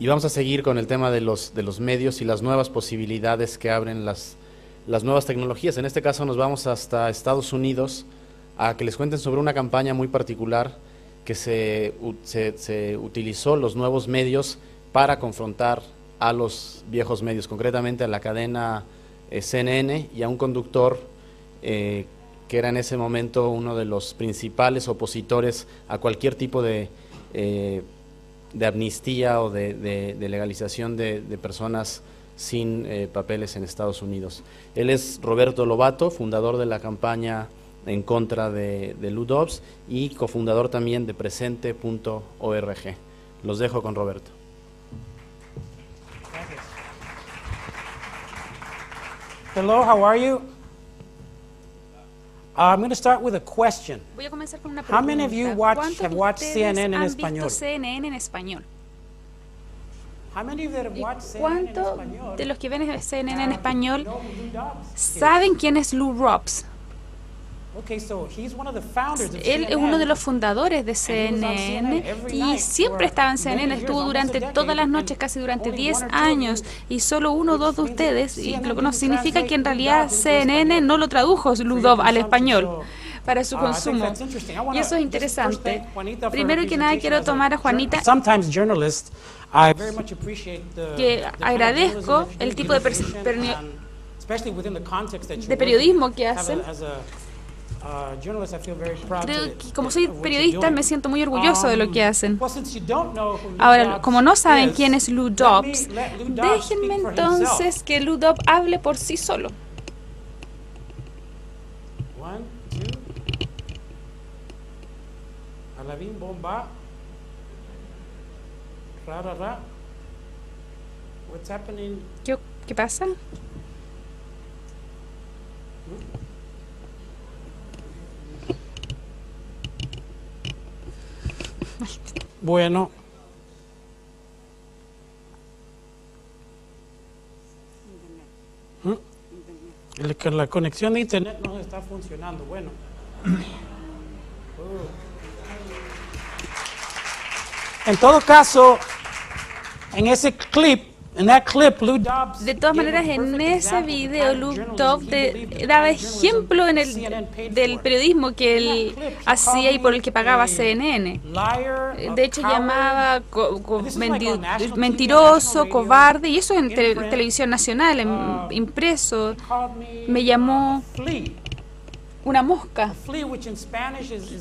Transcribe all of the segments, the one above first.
Y vamos a seguir con el tema de los, de los medios y las nuevas posibilidades que abren las, las nuevas tecnologías. En este caso nos vamos hasta Estados Unidos a que les cuenten sobre una campaña muy particular que se, se, utilizó los nuevos medios para confrontar a los viejos medios, concretamente a la cadena eh, CNN y a un conductor eh, que era en ese momento uno de los principales opositores a cualquier tipo de eh, de amnistía o de, legalización de, personas sin eh, papeles en Estados Unidos. Él es Roberto Lobato, fundador de la campaña en contra de, de Ludovs y cofundador también de presente.org. Los dejo con Roberto. Hello, how are you? I'm going to start with a question. Voy a comenzar con una pregunta. How many of you watch, have watched CNN en español? CNN en español? How many of you have watched CNN en español? de los que ven CNN en español saben quién es Lou Robs? Él es uno de los fundadores de CNN y siempre estaba en CNN, estuvo durante todas las noches, casi durante 10 años, y solo uno o dos de ustedes, y lo que no significa que en realidad CNN no lo tradujo Ludov al español para su consumo. Y eso es interesante. Primero que nada quiero tomar a Juanita. Que agradezco el tipo de, de periodismo que hacen Creo que como soy periodista me siento muy orgulloso de lo que um, hacen. Ahora, como no saben quién es Lou Dobbs, déjenme entonces que Lou Dobbs hable por sí solo. ¿Qué, ¿Qué pasa? Bueno. ¿Mm? La conexión de internet no está funcionando. Bueno. En todo caso, en ese clip de todas maneras, en ese video, Luke Dobbs daba ejemplo en el, del periodismo que él hacía y por el que pagaba CNN. De hecho, llamaba mentiroso, cobarde, y eso en televisión nacional, en uh, impreso. Me llamó una mosca,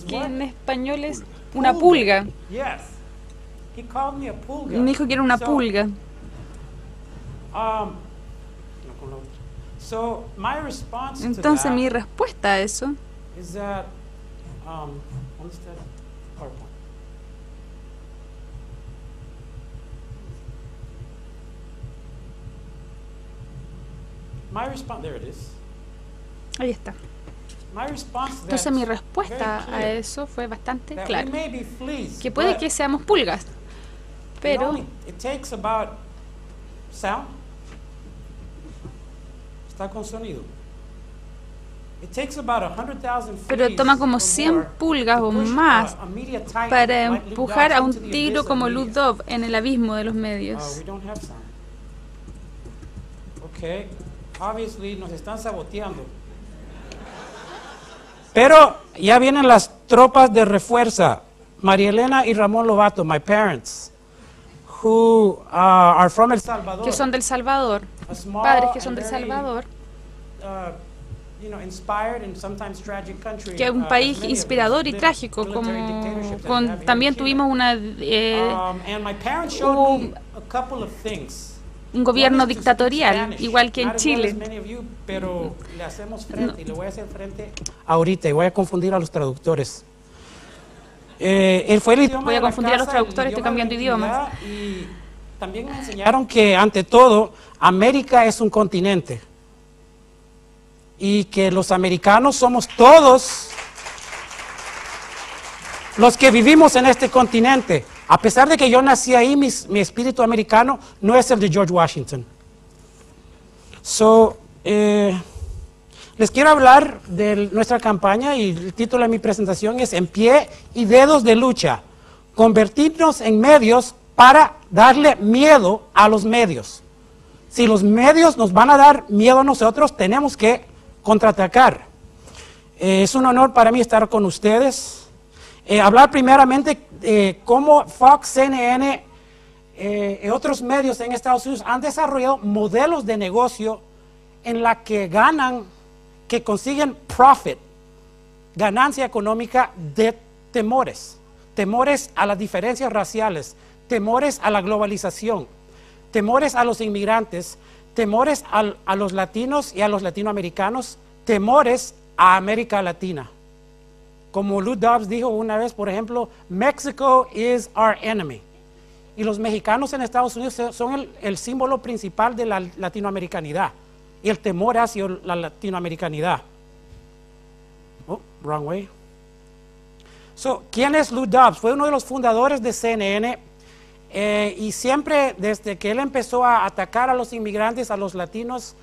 que en español es una pulga. Me dijo que era una pulga. Um, Entonces mi respuesta a eso um, Ahí está. Entonces mi respuesta a eso fue bastante clara. Que puede que seamos pulgas, pero Está con sonido. Pero toma como 100 pulgas o más para empujar a un tiro como Ludov en el abismo de los medios. Okay, obviously nos están saboteando. Pero ya vienen las tropas de refuerza. María Elena y Ramón Lobato, my parents, who uh, are from El Salvador. Que son del Salvador padres que son de Salvador, uh, que es un uh, país inspirador y trágico, como con, también tuvimos una eh, um, un, gobierno dictatorial, igual que en Chile. Pero le hacemos frente y le voy a hacer frente ahorita y voy a confundir a los traductores. Eh, él fue el voy a confundir a los traductores, estoy cambiando idiomas. Y también me enseñaron que ante todo América es un continente y que los americanos somos todos los que vivimos en este continente. A pesar de que yo nací ahí, mi, espíritu americano no es el de George Washington. Eh, les quiero hablar de nuestra campaña y el título de mi presentación es En pie y dedos de lucha, convertirnos en medios para darle miedo a los medios. Si los medios nos van a dar miedo a nosotros, tenemos que contraatacar. Eh, es un honor para mí estar con ustedes. Eh, hablar primeramente de cómo Fox, CNN eh, y otros medios en Estados Unidos han desarrollado modelos de negocio en la que ganan, que consiguen profit, ganancia económica de temores, temores a las diferencias raciales, temores a la globalización, temores a los inmigrantes, temores a los latinos y a los latinoamericanos, temores a América Latina. Como Lou Dobbs dijo una vez, por ejemplo, Mexico is our enemy. Y los mexicanos en Estados Unidos son el, símbolo principal de la latinoamericanidad y el temor hacia la latinoamericanidad. Oh, wrong way. So, ¿quién es Lou Dobbs? Fue uno de los fundadores de CNN eh, y siempre desde que él empezó a atacar a los inmigrantes, a los latinos,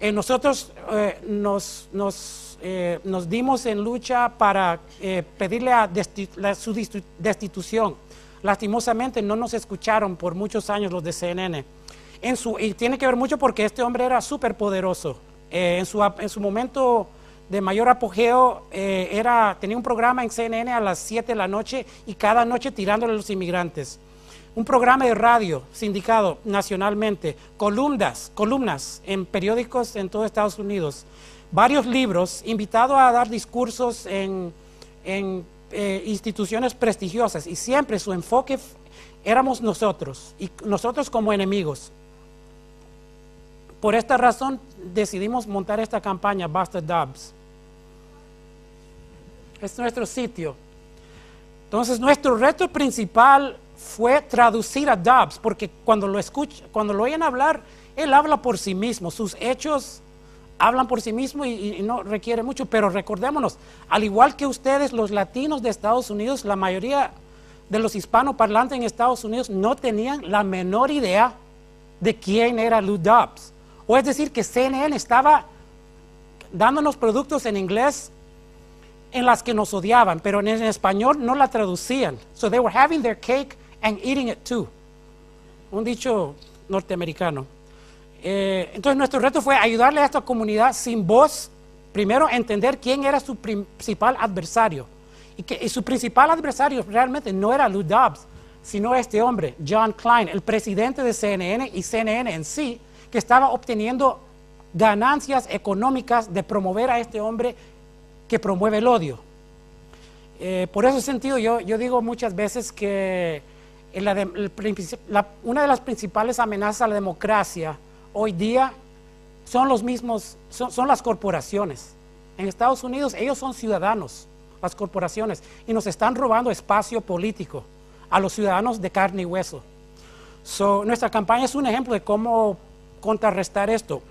eh, nosotros eh, nos, nos, nos, dimos en lucha para pedirle a su destitución. Lastimosamente no nos escucharon por muchos años los de CNN. En su, y tiene que ver mucho porque este hombre era súper poderoso. en, su, en su momento de mayor apogeo eh, era, tenía un programa en CNN a las 7 de la noche y cada noche tirándole a los inmigrantes. Un programa de radio sindicado nacionalmente, columnas, columnas en periódicos en todo Estados Unidos, varios libros, invitado a dar discursos en, eh, instituciones prestigiosas y siempre su enfoque éramos nosotros y nosotros como enemigos. Por esta razón decidimos montar esta campaña, Buster Dubs es nuestro sitio. Entonces nuestro reto principal fue traducir a Dobbs, porque cuando lo escucha, cuando lo oyen hablar, él habla por sí mismo, sus hechos hablan por sí mismo y, no requiere mucho, pero recordémonos, al igual que ustedes, los latinos de Estados Unidos, la mayoría de los hispanoparlantes en Estados Unidos no tenían la menor idea de quién era Lou Dobbs. O es decir, que CNN estaba dándonos productos en inglés en las que nos odiaban, pero en español no la traducían. So they were having their cake and eating it too. Un dicho norteamericano. Eh, entonces nuestro reto fue ayudarle a esta comunidad sin voz, primero entender quién era su principal adversario. Y que su principal adversario realmente no era Lou Dobbs, sino este hombre, John Klein, el presidente de CNN y CNN en sí, que estaba obteniendo ganancias económicas de promover a este hombre que promueve el odio. Eh, por ese sentido, yo, yo, digo muchas veces que una de las principales amenazas a la democracia hoy día son los mismos, son, las corporaciones. En Estados Unidos ellos son ciudadanos, las corporaciones, y nos están robando espacio político a los ciudadanos de carne y hueso. nuestra campaña es un ejemplo de cómo contrarrestar esto.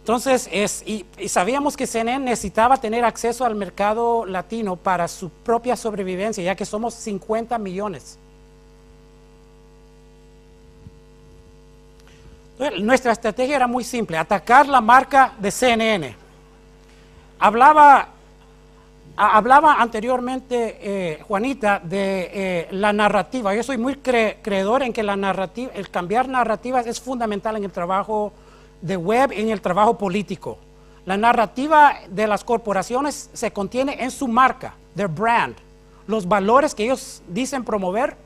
Entonces, es, y, sabíamos que CNN necesitaba tener acceso al mercado latino para su propia sobrevivencia, ya que somos 50 millones. Nuestra estrategia era muy simple, atacar la marca de CNN. Hablaba, hablaba anteriormente eh, Juanita de eh, la narrativa. Yo soy muy creedor en que la narrativa, el cambiar narrativas es fundamental en el trabajo de web en el trabajo político. La narrativa de las corporaciones se contiene en su marca, their brand. Los valores que ellos dicen promover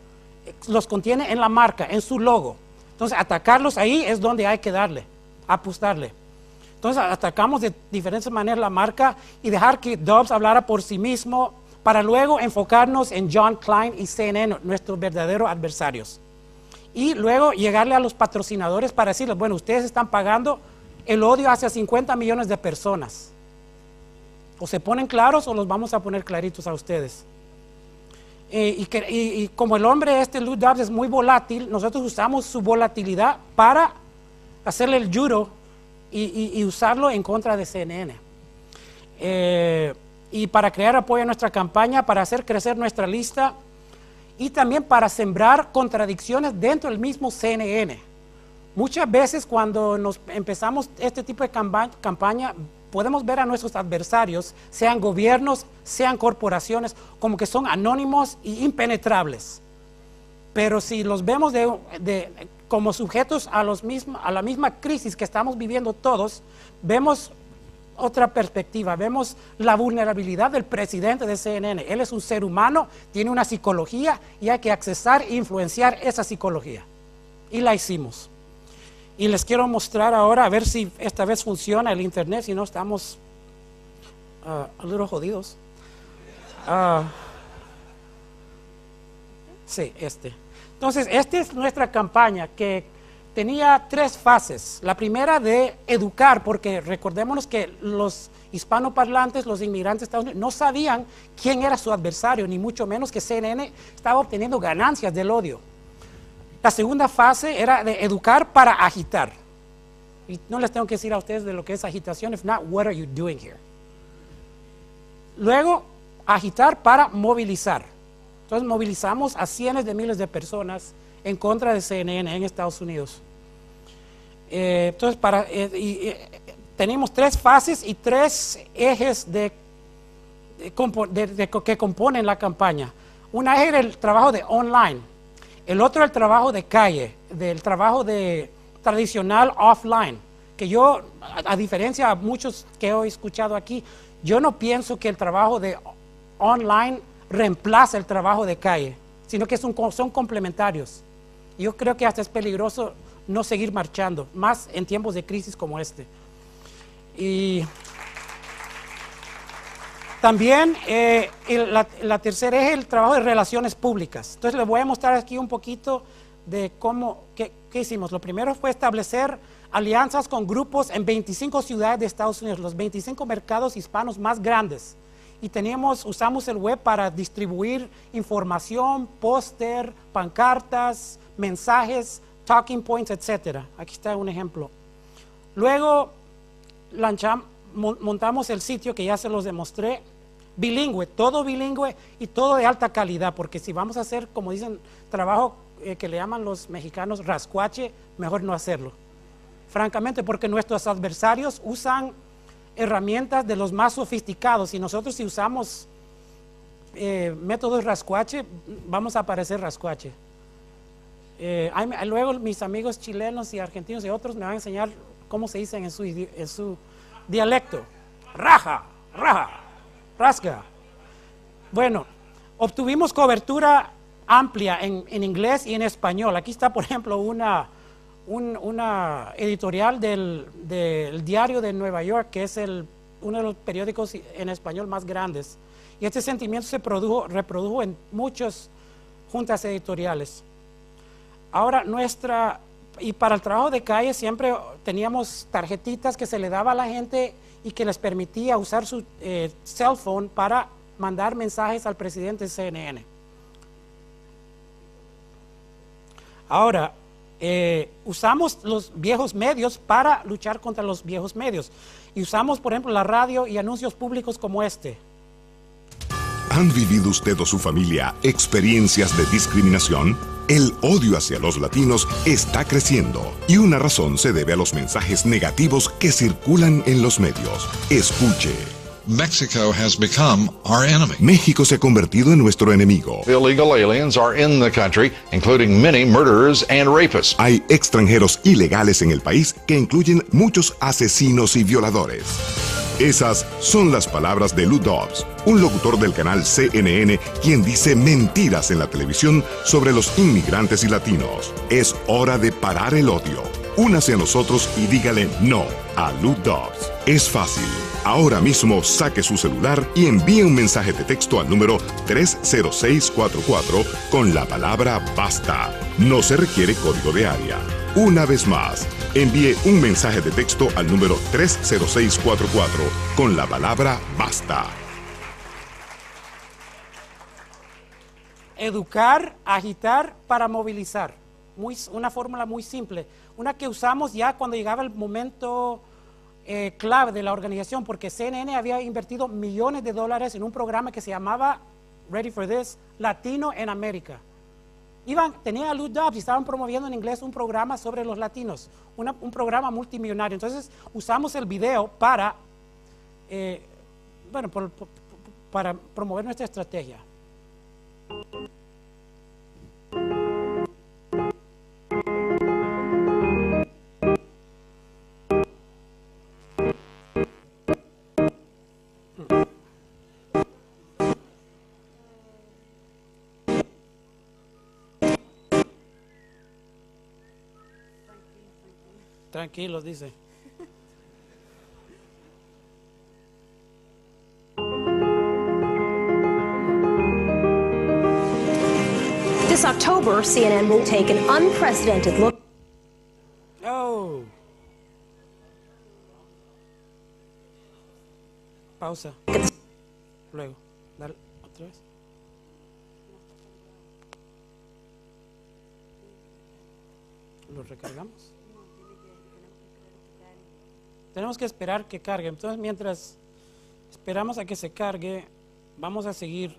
los contiene en la marca, en su logo. Entonces, atacarlos ahí es donde hay que darle, apostarle. Entonces, atacamos de diferentes maneras la marca y dejar que Dobbs hablara por sí mismo para luego enfocarnos en John Klein y CNN, nuestros verdaderos adversarios y luego llegarle a los patrocinadores para decirles, bueno, ustedes están pagando el odio hacia 50 millones de personas. O se ponen claros o los vamos a poner claritos a ustedes. Eh, y, como el hombre este, Lou Dobbs, es muy volátil, nosotros usamos su volatilidad para hacerle el juro y, usarlo en contra de CNN. Eh, y para crear apoyo a nuestra campaña, para hacer crecer nuestra lista y también para sembrar contradicciones dentro del mismo CNN. Muchas veces cuando nos empezamos este tipo de campaña, podemos ver a nuestros adversarios, sean gobiernos, sean corporaciones, como que son anónimos e impenetrables. pero si los vemos como sujetos a, los a la misma crisis que estamos viviendo todos, vemos otra perspectiva, vemos la vulnerabilidad del presidente de CNN. Él es un ser humano, tiene una psicología y hay que accesar e influenciar esa psicología. Y la hicimos. Y les quiero mostrar ahora, a ver si esta vez funciona el Internet, si no estamos uh, a little jodidos. Uh, sí, este. Entonces, esta es nuestra campaña que tenía tres fases. La primera de educar, porque recordémonos que los hispanoparlantes, los inmigrantes Estados Unidos, no sabían quién era su adversario, ni mucho menos que CNN estaba obteniendo ganancias del odio. La segunda fase era de educar para agitar. Y no les tengo que decir a ustedes de lo que es agitación, if not, what are you doing here? Luego, agitar para movilizar. Entonces movilizamos a cientos de miles de personas en contra de CNN en Estados Unidos. Eh, entonces, para, eh, eh, tenemos tres fases y tres ejes de, que componen la campaña. Una es el trabajo de online el otro es el trabajo de calle, del trabajo de tradicional offline, que yo, a, diferencia de muchos que he escuchado aquí, yo no pienso que el trabajo de online reemplace el trabajo de calle, sino que son, son complementarios. Yo creo que hasta es peligroso no seguir marchando, más en tiempos de crisis como este. Y también eh, la, tercera es el trabajo de relaciones públicas. Entonces les voy a mostrar aquí un poquito de cómo, qué, hicimos. Lo primero fue establecer alianzas con grupos en 25 ciudades de Estados Unidos, los 25 mercados hispanos más grandes. Y teníamos, usamos el web para distribuir información, póster, pancartas, mensajes, talking points, etc. Aquí está un ejemplo. Luego montamos el sitio que ya se los demostré, bilingüe, todo bilingüe y todo de alta calidad, porque si vamos a hacer, como dicen, trabajo eh, que le llaman los mexicanos rascuache, mejor no hacerlo. Francamente, porque nuestros adversarios usan herramientas de los más sofisticados y nosotros si usamos eh, métodos rascuache, vamos a aparecer rascuache. Eh, luego mis amigos chilenos y argentinos y otros me van a enseñar cómo se dice en su, en su dialecto. Raja, raja rasga. Bueno, obtuvimos cobertura amplia en, inglés y en español. Aquí está, por ejemplo, una, una editorial del, Diario de Nueva York, que es el, uno de los periódicos en español más grandes. Y este sentimiento se produjo, reprodujo en muchas juntas editoriales. Ahora, nuestra, y para el trabajo de calle siempre teníamos tarjetitas que se le daba a la gente y que les permitía usar su eh, cell phone para mandar mensajes al presidente CNN. Ahora, eh, usamos los viejos medios para luchar contra los viejos medios. Y usamos, por ejemplo, la radio y anuncios públicos como este. ¿Han vivido usted o su familia experiencias de discriminación? El odio hacia los latinos está creciendo y una razón se debe a los mensajes negativos que circulan en los medios. Escuche. Mexico has become our enemy. México se ha convertido en nuestro enemigo. Illegal aliens are in the country, including many murderers and rapists. Hay extranjeros ilegales en el país que incluyen muchos asesinos y violadores. Esas son las palabras de Lou Dobbs, un locutor del canal CNN, quien dice mentiras en la televisión sobre los inmigrantes y latinos. Es hora de parar el odio. Únase a nosotros y dígale no a Lou Dobbs. Es fácil. Ahora mismo saque su celular y envíe un mensaje de texto al número 30644 con la palabra basta. No se requiere código de área. Una vez más, envíe un mensaje de texto al número 30644 con la palabra basta. Educar, agitar para movilizar. Muy, una fórmula muy simple. Una que usamos ya cuando llegaba el momento eh, clave de la organización, porque CNN había invertido millones de dólares en un programa que se llamaba, ready for this, Latino en América iban, tenía a Lou Dobbs y estaban promoviendo en inglés un programa sobre los latinos, un programa multimillonario. Entonces usamos el video para, eh, bueno, para promover nuestra estrategia. Tranquilos, dice. This October, CNN will take an unprecedented look. Oh. Pausa. Luego. Dale otra vez. ¿Lo recargamos? Tenemos que esperar que cargue. Entonces, mientras esperamos a que se cargue, vamos a seguir.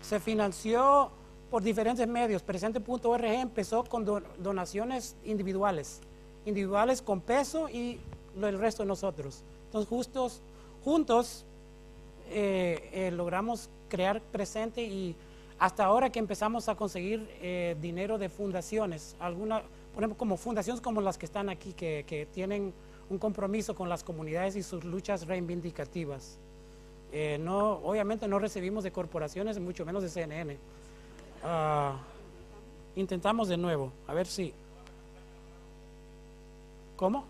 Se financió por diferentes medios. Presente.org empezó con do- donaciones individuales, individuales con peso y el resto de nosotros. Entonces, justos, juntos eh, eh, logramos crear presente y hasta ahora que empezamos a conseguir eh, dinero de fundaciones, alguna, por ejemplo, como fundaciones como las que están aquí, que, que tienen un compromiso con las comunidades y sus luchas reivindicativas. Eh, no, obviamente no recibimos de corporaciones, mucho menos de CNN. Ah, intentamos de nuevo, a ver si. ¿Cómo?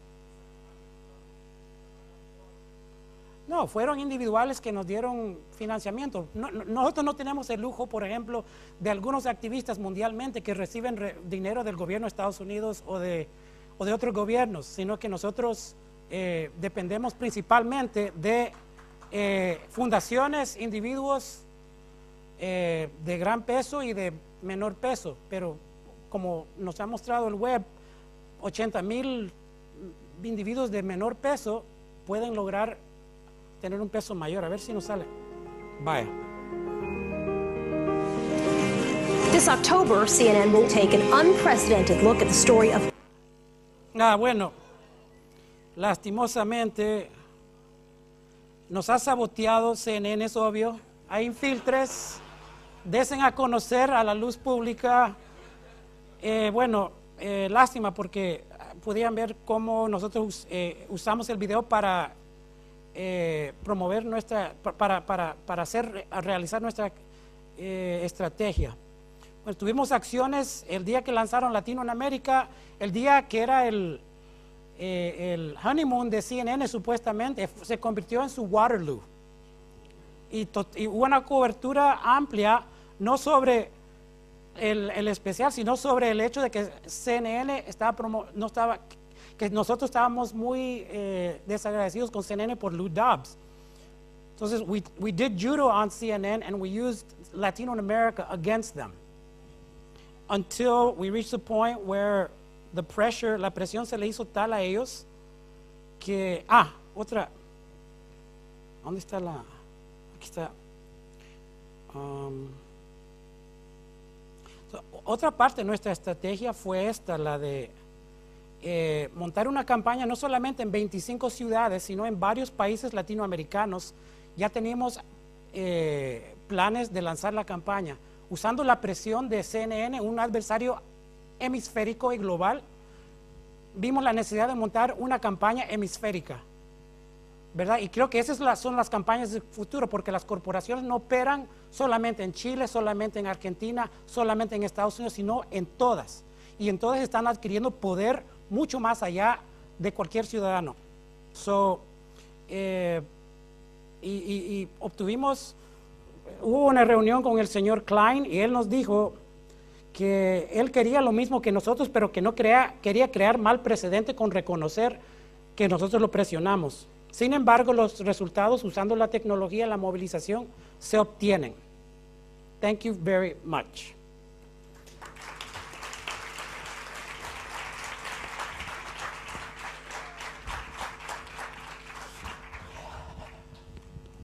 No, fueron individuales que nos dieron financiamiento. No- no- nosotros no tenemos el lujo, por ejemplo, de algunos activistas mundialmente que reciben re- dinero del gobierno de Estados Unidos o de, o de otros gobiernos, sino que nosotros eh, dependemos principalmente de eh, fundaciones, individuos eh, de gran peso y de menor peso, pero como nos ha mostrado el web, 80 mil individuos de menor peso pueden lograr tener un peso mayor. A ver si nos sale. Vaya. This October, CNN will take an unprecedented look at the story of Ah, bueno, lastimosamente nos ha saboteado CNN, es obvio. Hay infiltres, desen a conocer a la luz pública. Eh, bueno, eh, lástima porque podían ver cómo nosotros eh, usamos el video para eh, promover nuestra, pa- para, para, para hacer, realizar nuestra eh, estrategia. Pues tuvimos acciones el día que lanzaron Latino en América, el día que era el, eh, el honeymoon de CNN supuestamente, f- se convirtió en su Waterloo. Y, y hubo una cobertura amplia, no sobre el, el especial, sino sobre el hecho de que CNN estaba promo- no estaba, que nosotros estábamos muy eh, desagradecidos con CNN por Lou Dobbs. Entonces, we, we did judo on CNN and we used Latino in America against them until we reached the point where the pressure, la presión se le hizo tal a ellos que, ah, otra, ¿dónde está la? Aquí está. Um, so, otra parte de nuestra estrategia fue esta, la de eh, montar una campaña no solamente en 25 ciudades, sino en varios países latinoamericanos. Ya teníamos eh, planes de lanzar la campaña, usando la presión de CNN, un adversario hemisférico y global. Vimos la necesidad de montar una campaña hemisférica, ¿verdad? Y creo que esas son las campañas del futuro, porque las corporaciones no operan solamente en Chile, solamente en Argentina, solamente en Estados Unidos, sino en todas. Y en todas están adquiriendo poder mucho más allá de cualquier ciudadano. Eh, y obtuvimos, hubo una reunión con el señor Klein y él nos dijo que él quería lo mismo que nosotros, pero que no crea, quería crear mal precedente con reconocer que nosotros lo presionamos. Sin embargo, los resultados usando la tecnología, la movilización, se obtienen. Thank you very much.